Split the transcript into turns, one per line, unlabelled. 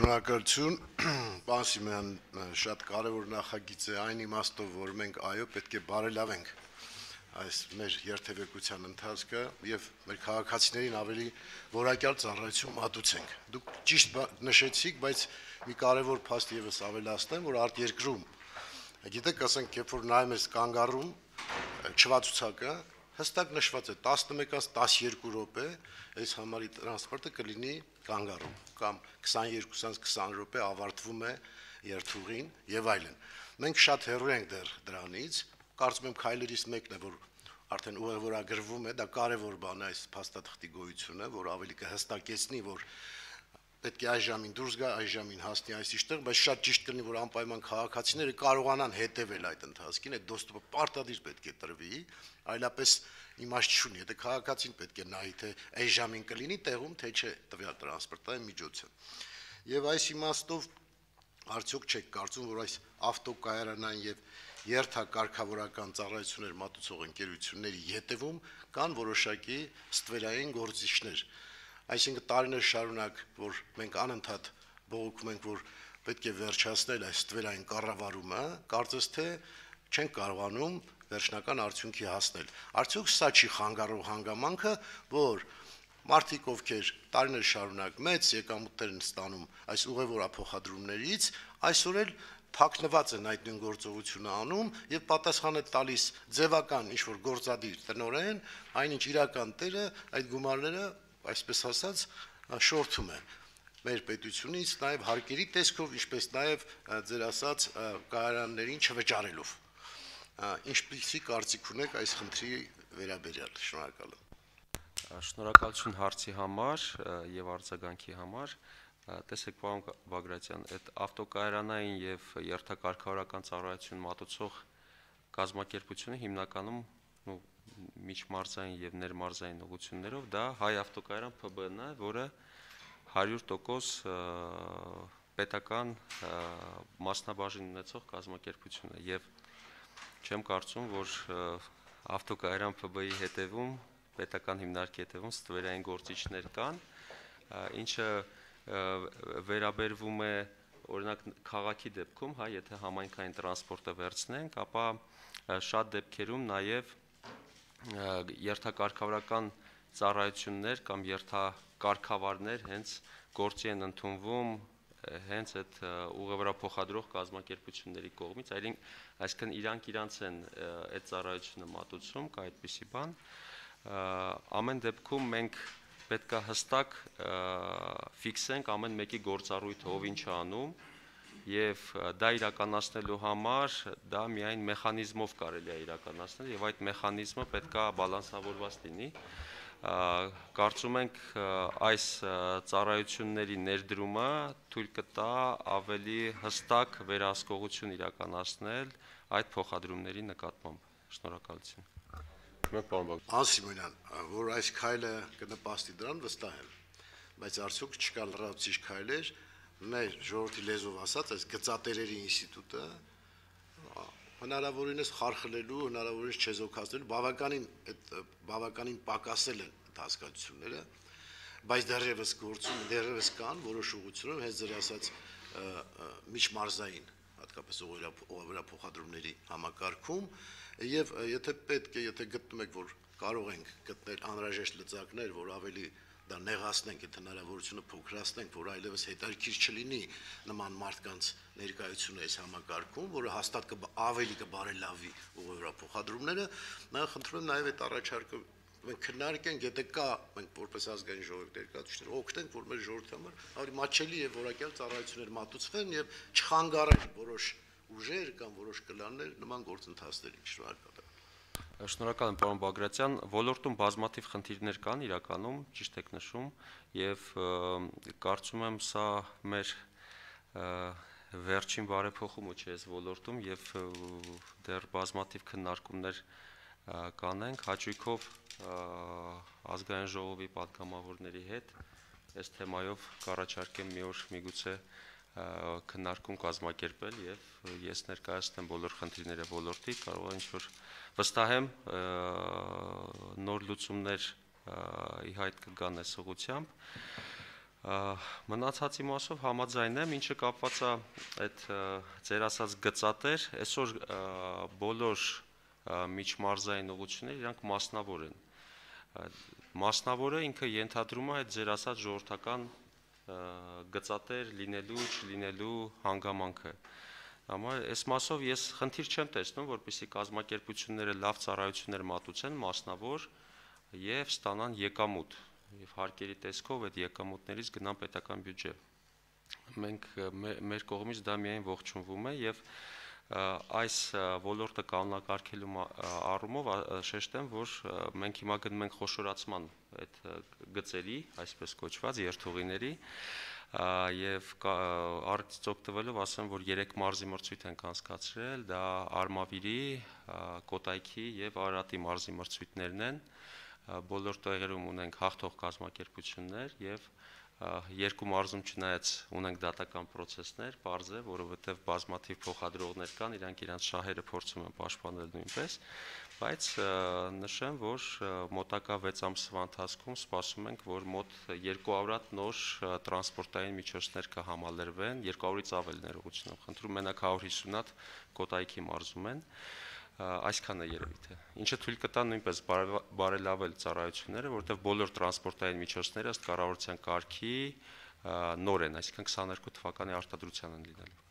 Շնորհակալություն, պարոն Սիմոնյան, շատ կարևոր նախագիծ է այն իմաստով, որ մենք այո պետք է բարելավենք այս մեր երթևեկության ընթացքը եւ մեր քաղաքացիներին ավելի որակյալ ծառայություն մատուցենք։ Դուք ճիշտ նշեցիք, բայց մի կարևոր փաստ եւս ավելացնեմ, որ արտերկրում գիտեք, ասենք, երբ որ նայում ես կանգառում չվացուցակը, հստակ նշված է 11-ից 12 րոպե այս համարի տրանսպորտը կլինի կանգառում կամ 22-ից 20 րոպե ավարտվում է երթուղին եւ այլն։ Մենք շատ հեռու ենք դեռ դրանից, կարծում եմ քայլերից մեկն է, որ արդեն ուղևորագրվում է, դա կարևոր բան է այս փաստաթղթի գոյությունը, որ ավելի կհստակեցնի, որ պետք է այս ժամին դուրս գա, այս ժամին հասնի այսիշ տեղ, բայց շատ ճիշտ կլինի, որ անպայման քաղաքացիները կարողանան հետևել այդ ընթացքին, այդ դոստոպը պարտադիր պետք է տրվի, այլապես իմաստ չունի, եթե քաղաքացին պետք է նայի, թե այս ժամին կլինի տեղում, թե չէ տվյալ տրանսպորտային միջոցը։ Եվ այս իմաստով արդյոք չեք կարծում, որ այս ավտոկայարանային եւ երթակարգավորական ծառայություններ մատուցող ընկերությունների յետևում կան որոշակի ստվերային գործիչներ, Այսինքն տարիներ շարունակ, որ մենք անընդհատ բողոքում ենք, որ պետք է վերջացնել այս ստվերային կառավարումը, կարծես թե չեն կարողանում վերջնական արդյունքի հասնել։ Արդյոք սա չի խանգարող հանգամանքը, որ մարդիկ ովքեր տարիներ շարունակ մեծ եկամուտներ են ստանում այս ուղևորափոխադրումներից, այսօր էլ թաքնված են այդ նույն գործողությունը անում եւ պատասխան է տալիս ձևական ինչ որ գործադիր տնորեն, այնինչ իրական տերը այդ գումարները այսպես ասած, շորթում է մեր պետությունից նաև հարկերի տեսքով, ինչպես նաև ձեր ասած կայարաններին չվճարելով։ Ինչպիսի կարծիք ունեք այս խնդրի վերաբերյալ։ Շնորհակալ եմ։
Շնորհակալություն հարցի համար եւ արձագանքի համար։ Տեսեք, պարոն Բագրատյան, այդ ավտոկայարանային եւ երթակարգավորական ծառայություն մատուցող կազմակերպությունը հիմնականում միջմարզային եւ ներմարզային ուղություններով դա հայ ավտոկայարան ՓԲ-ն է, որը 100% պետական մասնաբաժին ունեցող կազմակերպություն է եւ չեմ կարծում, որ ավտոկայարան ՓԲ-ի հետևում պետական հիմնարկի հետևում ստվերային գործիչներ կան, ինչը վերաբերվում է օրինակ քաղաքի դեպքում, հա, եթե համայնքային տրանսպորտը վերցնենք, ապա շատ դեպքերում նաև երթակարգավորական ծառայություններ կամ երթակարգավարներ հենց գործի են ընդունվում հենց այդ ուղևորափոխադրող կազմակերպությունների կողմից, այլին այսինքն իրանք իրանց են այդ ծառայությունը մատուցում, կա այդպիսի բան։ Ամեն դեպքում մենք պետքա հստակ ֆիքսենք ամեն մեկի գործառույթը ով ինչ անում, եւ դա իրականացնելու համար դա միայն մեխանիզմով կարելի է իրականացնել եւ այդ մեխանիզմը պետքա բալանսավորված լինի կարծում ենք այս ծառայությունների ներդրումը թույլ կտա ավելի հստակ վերահսկողություն իրականացնել այդ փոխադրումների նկատմամբ շնորհակալություն
Մենք պարոն Բակ Անսիմոնյան որ այս քայլը կնպաստի դրան վստահ եմ բայց արդյոք չկա լրացուցիչ քայլեր մեր ժողովրդի լեզվով ասած այս գծատերերի ինստիտուտը հնարավորինս խարխլելու, հնարավորինս չեզոքացնելու բավականին այդ բավականին պակասել են հասկացությունները, բայց դեռևս գործում դեռևս կան որոշ ուղղություններ, հենց ձեր ասած միջմարզային հատկապես ուղղավերա փոխադրումների համակարգում եւ եթե պետք է, եթե գտնում եք, որ կարող ենք գտնել անհրաժեշտ լծակներ, որ ավելի դա նեղացնենք, այդ հնարավորությունը փոքրացնենք, որ այլևս հետաքրքիր չլինի նման մարդկանց ներկայությունը այս համակարգում, որը հաստատ կբ ավելի կբարելավի ուղղափոխադրումները, նա խնդրում եմ նաև այդ առաջարկը մենք քննարկենք, եթե կա մենք որպես ազգային ժողովուրդ ներկայացուցիչներ օգնենք, որ մեր ժողովրդի համար ավելի մաչելի եւ որակյալ ծառայություններ մատուցվեն եւ չխանգարեն որոշ ուժեր կամ որոշ կլաններ նման գործընթացներին։ Շնորհակալ եմ։
Շնորհակալ եմ պարոն Բագրատյան, ոլորտում բազմաթիվ խնդիրներ կան իրականում, ճիշտ եք նշում, եւ կարծում եմ սա մեր վերջին բարեփոխումը չէ այս ոլորտում եւ դեռ բազմաթիվ քննարկումներ կանենք հաճույքով ազգային ժողովի պատգամավորների հետ այս թեմայով կառաջարկեմ մի օր միգուցե մի քննարկում կազմակերպել եւ ես ներկայացնեմ բոլոր խնդիրները ոլորտի կարող է ինչ որ վստահ եմ նոր լուծումներ ի հայտ կգան այս ուղությամբ Մնացածի մասով համաձայն եմ, ինչը կապված է այդ ձեր ասած գծատեր, այսօր բոլոր միջմարզային ուղությունները իրանք մասնավոր են։ Մասնավորը ինքը ենթադրում է այդ ձեր ասած ժողովրդական գծատեր լինելու, չլինելու հանգամանքը։ Համար այս մասով ես խնդիր չեմ տեսնում, որպեսզի կազմակերպությունները լավ ծառայություններ մատուցեն մասնավոր եւ ստանան եկամուտ եւ հարկերի տեսքով այդ եկամուտներից գնան պետական բյուջե։ Մենք մեր կողմից դա միայն ողջունվում է եւ այս ոլորտը կանոնակարգելու առումով շեշտեմ, որ մենք հիմա գնում ենք խոշորացման այդ գծերի, այսպես կոչված երթուղիների եւ արդից օգտվելով ասեմ, որ 3 մարզի մրցույթ ենք անցկացրել, դա Արմավիրի, Կոտայքի եւ Արարատի մարզի մրցույթներն են։ Բոլոր տեղերում ունենք հաղթող կազմակերպություններ եւ երկու մարզում չնայած ունենք դատական process-ներ, բարձ է, որովհետեւ բազմաթիվ փոխադրողներ կան, իրանք իրանք շահերը փորձում են պաշտպանել նույնպես, բայց նշեմ, որ մոտակա 6 ամսվա ընթացքում սպասում ենք, որ մոտ 200 նոր տրանսպորտային միջոցներ կհամալրվեն, 200-ից ավել ներողություն, խնդրում մենակ 150 հատ Կոտայքի մարզում են այսքանը երևի թե ինչը թույլ կտա նույնպես բարելավել ծառայությունները որովհետև բոլոր տրանսպորտային միջոցները ըստ կառավարության կարգի նոր են այսինքն 22 թվականի արտադրության են լինելու